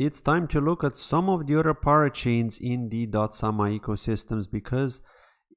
it's time to look at some of the other parachains in the Dotsama ecosystems because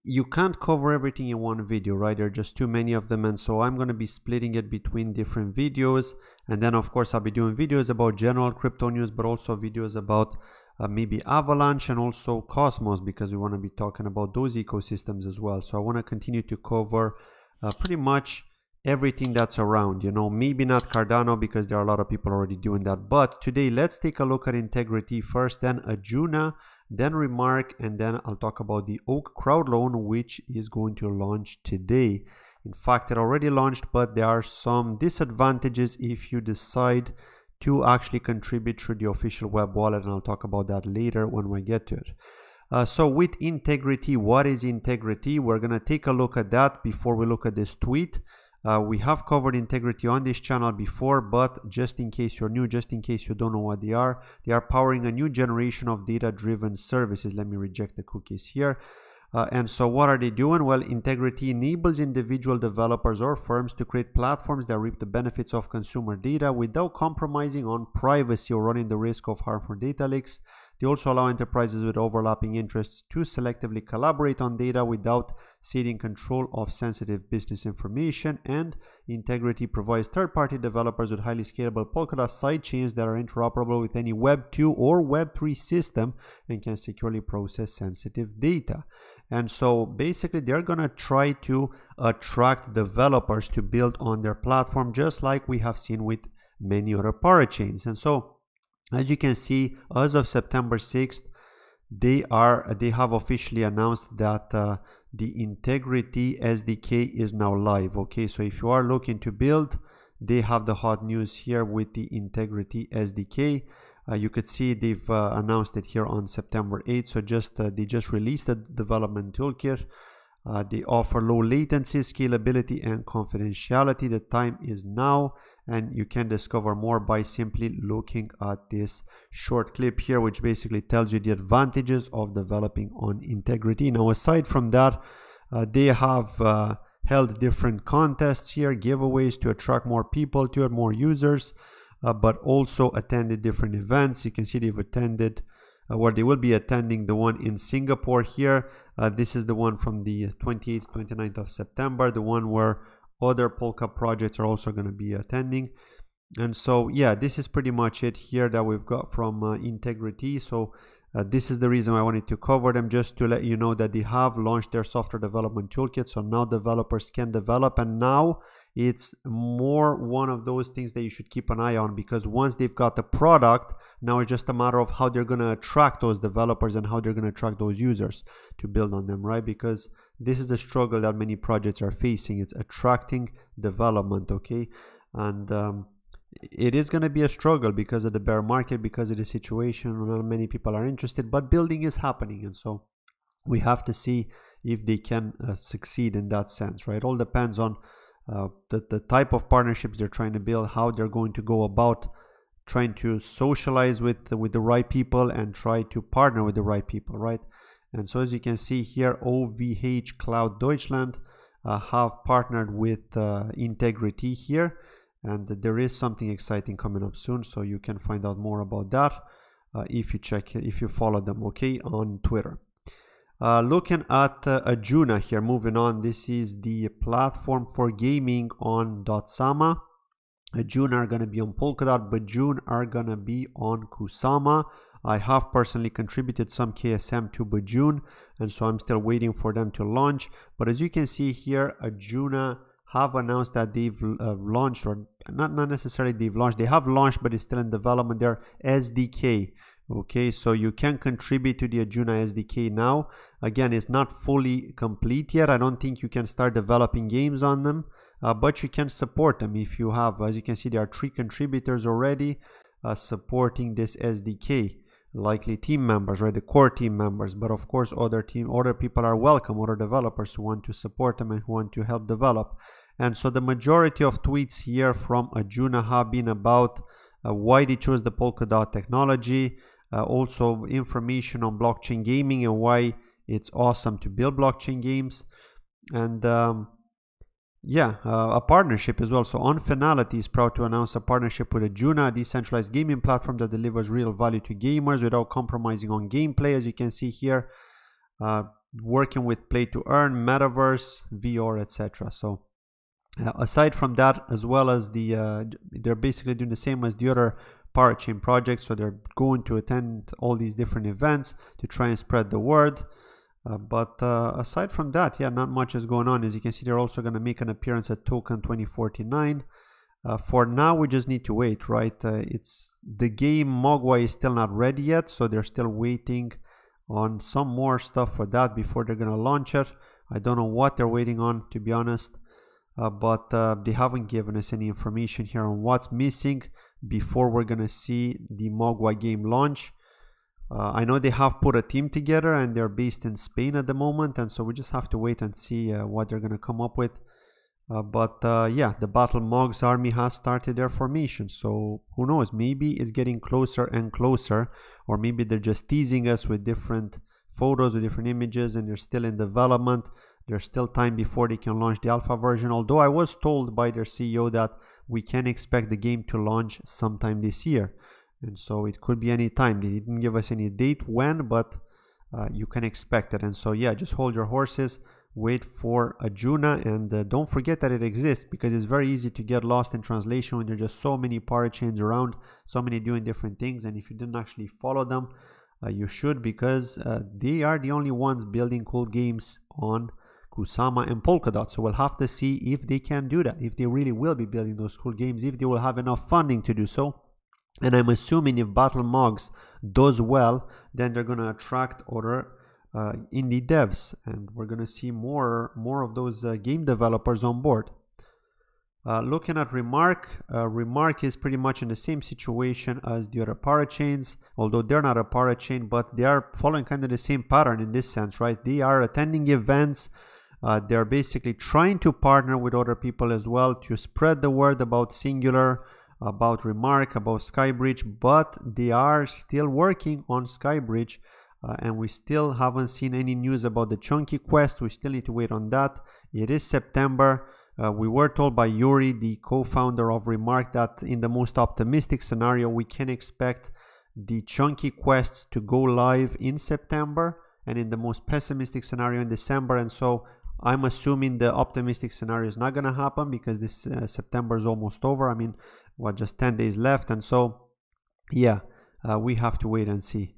you can't cover everything in one video, right? There are just too many of them. And so I'm going to be splitting it between different videos. And then of course I'll be doing videos about general crypto news, but also videos about uh, maybe Avalanche and also Cosmos because we want to be talking about those ecosystems as well. So I want to continue to cover uh, pretty much everything that's around, you know, maybe not Cardano because there are a lot of people already doing that. But today, let's take a look at Integritee first, then Ajuna, then Remark, and then I'll talk about the Oak Crowd Loan, which is going to launch today. In fact, it already launched, but there are some disadvantages if you decide to actually contribute through the official web wallet, and I'll talk about that later when we get to it. Uh, so with Integritee, what is Integritee? We're going to take a look at that before we look at this tweet. Uh, we have covered Integritee on this channel before, but just in case you're new, just in case you don't know what they are, they are powering a new generation of data-driven services. Let me reject the cookies here. Uh, and so what are they doing? Well, Integritee enables individual developers or firms to create platforms that reap the benefits of consumer data without compromising on privacy or running the risk of harmful data leaks. They also allow enterprises with overlapping interests to selectively collaborate on data without ceding control of sensitive business information. And Integritee provides third-party developers with highly scalable Polkadot sidechains that are interoperable with any Web 2 or Web 3 system and can securely process sensitive data. And so basically they're going to try to attract developers to build on their platform just like we have seen with many other parachains. And so as you can see, as of September 6th, they are they have officially announced that uh, the Integritee SDK is now live. Okay, so if you are looking to build, they have the hot news here with the Integritee SDK. Uh, you could see they've uh, announced it here on September 8th. So just uh, they just released the development toolkit. Uh, they offer low latency, scalability, and confidentiality. The time is now and you can discover more by simply looking at this short clip here which basically tells you the advantages of developing on Integritee. Now aside from that uh, they have uh, held different contests here giveaways to attract more people to add more users uh, but also attended different events. You can see they've attended uh, where they will be attending the one in Singapore here. Uh, this is the one from the 28th 29th of September the one where other Polka projects are also going to be attending. And so, yeah, this is pretty much it here that we've got from uh, Integritee. So uh, this is the reason I wanted to cover them just to let you know that they have launched their software development toolkit. So now developers can develop and now it's more one of those things that you should keep an eye on because once they've got the product, now it's just a matter of how they're going to attract those developers and how they're going to attract those users to build on them, right? Because this is the struggle that many projects are facing. It's attracting development okay? And um, it is going to be a struggle because of the bear market because of the situation not many people are interested but building is happening and so we have to see if they can uh, succeed in that sense right? All depends on uh, the, the type of partnerships they're trying to build how they're going to go about trying to socialize with with the right people and try to partner with the right people right and so as you can see here, OVH Cloud Deutschland uh, have partnered with uh, Integritee here. And there is something exciting coming up soon. So you can find out more about that uh, if you check, if you follow them, okay, on Twitter. Uh, looking at uh, Ajuna here, moving on, this is the platform for gaming on Dotsama. Ajuna are going to be on Polkadot, but June are going to be on Kusama. I have personally contributed some KSM to Bajun and so I'm still waiting for them to launch. But as you can see here, Ajuna have announced that they've uh, launched or not, not necessarily they've launched, they have launched but it's still in development, their SDK. Okay, so you can contribute to the Ajuna SDK now. Again, it's not fully complete yet. I don't think you can start developing games on them, uh, but you can support them if you have. As you can see, there are three contributors already uh, supporting this SDK likely team members, right? The core team members, but of course, other team, other people are welcome, other developers who want to support them and who want to help develop. And so the majority of tweets here from Ajuna have been about uh, why they chose the Polkadot technology, uh, also information on blockchain gaming and why it's awesome to build blockchain games. And um, yeah, uh, a partnership as well. So on Finality is proud to announce a partnership with Ajuna, a decentralized gaming platform that delivers real value to gamers without compromising on gameplay. As you can see here, uh, working with play to earn, metaverse, VR, etc. So uh, aside from that, as well as the, uh, they're basically doing the same as the other parachain projects. So they're going to attend all these different events to try and spread the word. Uh, but uh, aside from that, yeah, not much is going on. As you can see, they're also going to make an appearance at Token 2049. Uh, for now, we just need to wait, right? Uh, it's the game Mogwai is still not ready yet, so they're still waiting on some more stuff for that before they're going to launch it. I don't know what they're waiting on, to be honest, uh, but uh, they haven't given us any information here on what's missing before we're going to see the Mogwai game launch. Uh, I know they have put a team together and they're based in Spain at the moment, and so we just have to wait and see uh, what they're going to come up with. Uh, but uh, yeah, the Battle Mogs army has started their formation, so who knows? Maybe it's getting closer and closer, or maybe they're just teasing us with different photos, with different images, and they're still in development. There's still time before they can launch the alpha version. Although I was told by their CEO that we can expect the game to launch sometime this year and so it could be any time they didn't give us any date when but uh, you can expect it and so yeah just hold your horses wait for Ajuna and uh, don't forget that it exists because it's very easy to get lost in translation when there's just so many parachains around so many doing different things and if you didn't actually follow them uh, you should because uh, they are the only ones building cool games on Kusama and Polkadot. So we'll have to see if they can do that, if they really will be building those cool games, if they will have enough funding to do so. And I'm assuming if Battle Mogs does well, then they're going to attract other uh, indie devs, and we're going to see more more of those uh, game developers on board. Uh, looking at Remark, uh, Remark is pretty much in the same situation as the other parachains, although they're not a parachain, but they are following kind of the same pattern in this sense, right? They are attending events, uh, they're basically trying to partner with other people as well to spread the word about Singular, about Remark, about Skybreach, but they are still working on Skybreach. Uh, and we still haven't seen any news about the Chunky Quest. We still need to wait on that. It is September. Uh, we were told by Yuri, the co-founder of Remark, that in the most optimistic scenario, we can expect the Chunky Quests to go live in September, and in the most pessimistic scenario in December. And so I'm assuming the optimistic scenario is not going to happen because this uh, September is almost over. I mean, what, just 10 days left. And so, yeah, uh, we have to wait and see.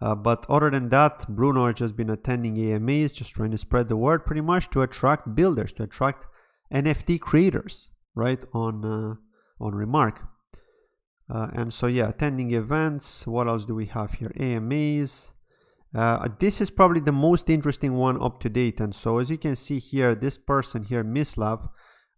Uh, but other than that, Bruno has just been attending AMAs, just trying to spread the word pretty much to attract builders, to attract NFT creators, right, on, uh, on Remark. Uh, and so, yeah, attending events. What else do we have here? AMAs. Uh, this is probably the most interesting one up to date. And so as you can see here, this person here, Mislav,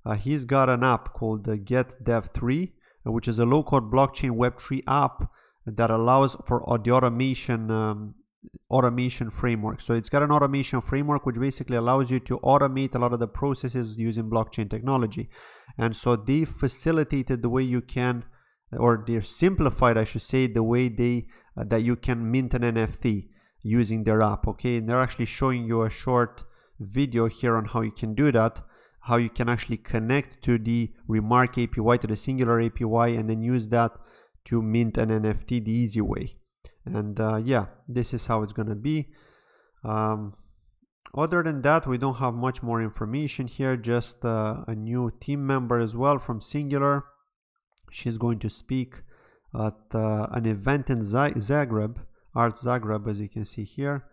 uh, he's got an app called uh, GetDev3, uh, which is a low-code blockchain Web3 app that allows for the automation um, automation framework. So it's got an automation framework which basically allows you to automate a lot of the processes using blockchain technology. And so they facilitated the way you can, or they simplified, I should say, the way they uh, that you can mint an NFT using their app okay and they're actually showing you a short video here on how you can do that how you can actually connect to the remark API to the singular API and then use that to mint an NFT the easy way. And uh, yeah this is how it's gonna be. Um, other than that we don't have much more information here just uh, a new team member as well from singular. She's going to speak at uh, an event in Zagreb Art Zagreb as you can see here.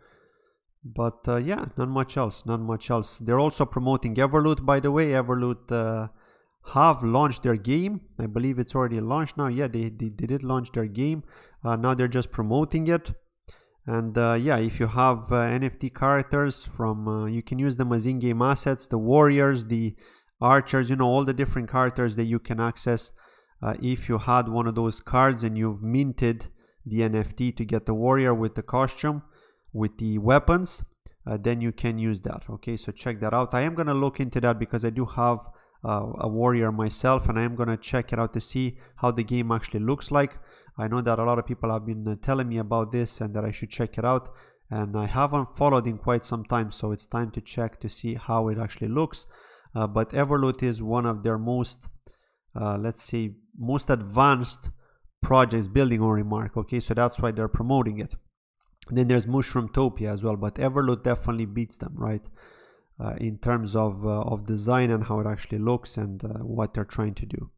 But uh, yeah, not much else, not much else. They're also promoting Everloot, by the way. Everloot uh, have launched their game. I believe it's already launched now. Yeah, they, they, they did launch their game. Uh, now they're just promoting it. And uh, yeah, if you have uh, NFT characters from, uh, you can use them as in-game assets. The warriors, the archers, you know, all the different characters that you can access. if you had one of those cards and you've minted the NFT to get the warrior with the costume, with the weapons, uh, then you can use that. Okay, so check that out. I am going to look into that because I do have uh, a warrior myself and I am going to check it out to see how the game actually looks like. I know that a lot of people have been uh, telling me about this and that I should check it out and I haven't followed in quite some time so it's time to check to see how it actually looks. uh, but Everloot is one of their most, uh, let's say, most advanced projects building on Remark. Okay, so that's why they're promoting it. Then there's Mushroomtopia as well, but Everloot definitely beats them, right? Uh, in terms of uh, of design and how it actually looks and uh, what they're trying to do.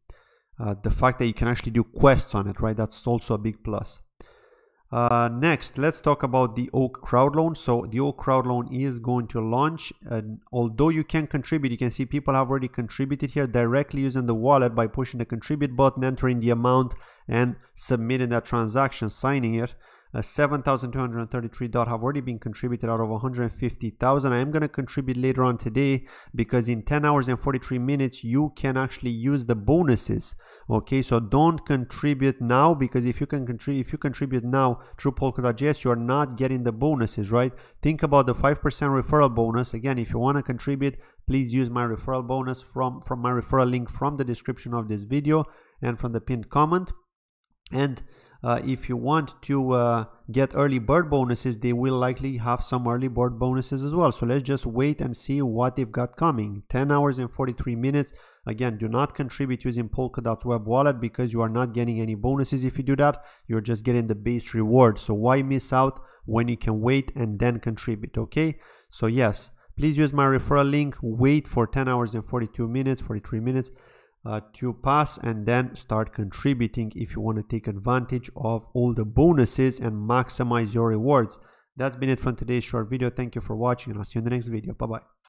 Uh, the fact that you can actually do quests on it, right? That's also a big plus. Uh, next, let's talk about the Oak crowd loan. So the Oak crowd loan is going to launch. And although you can contribute, you can see people have already contributed here directly using the wallet by pushing the contribute button, entering the amount and submitting that transaction, signing it. Uh, 7,233 dot have already been contributed out of 150,000. I am going to contribute later on today because in 10 hours and 43 minutes, you can actually use the bonuses. Okay, so don't contribute now because if you can contribute, if you contribute now through Polka.js, you are not getting the bonuses, right? Think about the 5% referral bonus. Again, if you want to contribute, please use my referral bonus from, from my referral link from the description of this video and from the pinned comment. And uh, if you want to uh, get early bird bonuses, they will likely have some early bird bonuses as well. So let's just wait and see what they've got coming. 10 hours and 43 minutes. Again, do not contribute using Polkadot's web wallet because you are not getting any bonuses if you do that. You're just getting the base reward. So why miss out when you can wait and then contribute, okay? So yes, please use my referral link. Wait for 10 hours and 42 minutes, 43 minutes uh, to pass and then start contributing if you want to take advantage of all the bonuses and maximize your rewards. That's been it from today's short video. Thank you for watching and I'll see you in the next video. Bye bye.